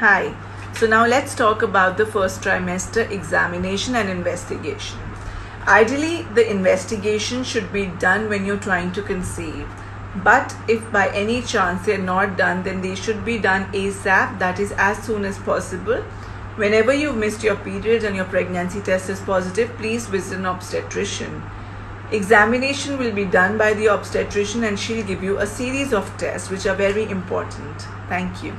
Hi. So now let's talk about the first trimester examination and investigation. Ideally, the investigation should be done when you're trying to conceive. But if by any chance they're not done, then they should be done ASAP, that is, as soon as possible. Whenever you've missed your period and your pregnancy test is positive, please visit an obstetrician. Examination will be done by the obstetrician and she'll give you a series of tests which are very important. Thank you.